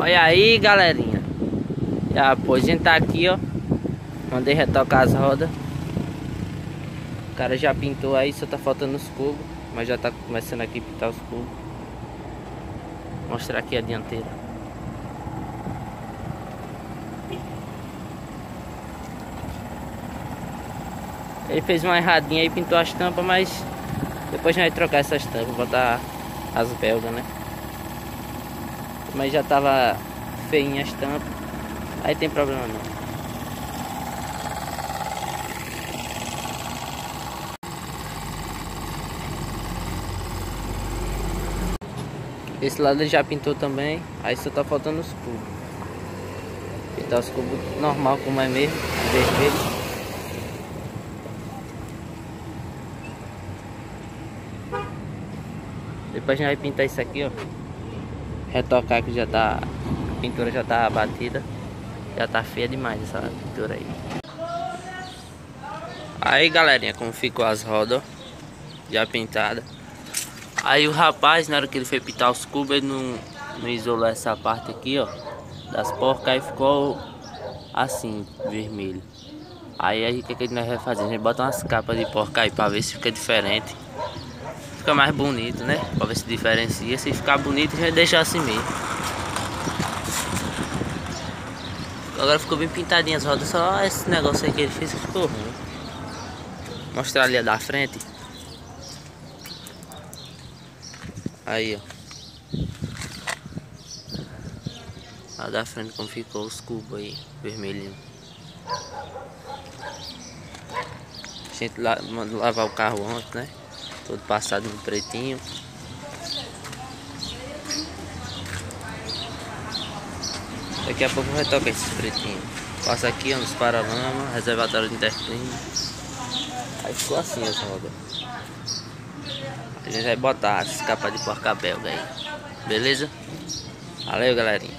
Olha aí, galerinha. Já, pô, a gente tá aqui, ó. Mandei retocar as rodas. O cara já pintou aí, só tá faltando os cubos. Mas já tá começando aqui a pintar os cubos. Vou mostrar aqui a dianteira. Ele fez uma erradinha aí, pintou as tampas, mas depois a gente vai trocar essas tampas, botar as belgas, né? Mas já tava feinha as tampas. Aí tem problema não. Esse lado ele já pintou também. Aí só tá faltando os cubos. Pintar os cubos normal como é mesmo, vermelho. Depois a gente vai pintar isso aqui, ó. Retocar que já tá. A pintura já tá batida. Já tá feia demais essa pintura aí. Aí galerinha, como ficou as rodas, já pintada. Aí o rapaz, na hora que ele foi pintar os cubos, ele não, não isolou essa parte aqui, ó. Das porcas, aí ficou assim, vermelho. Aí, o que, que nós vai fazer? A gente bota umas capas de porca aí pra ver se fica diferente. Fica mais bonito, né? Pra ver se diferencia. Se ficar bonito, gente deixa assim mesmo. Agora ficou bem pintadinha as rodas, só esse negócio aí que ele fez que ficou ruim. Mostrar ali a da frente. Aí, ó. A da frente como ficou os cubos aí, vermelhinho. A gente la lavar o carro ontem, né? Todo passado no pretinho. Daqui a pouco vai tocar esses pretinhos. Passa aqui ó, nos paralamas, reservatório de interclínio. Aí ficou assim as rodas. A gente vai botar as capas de porca belga aí. Beleza? Valeu galerinha.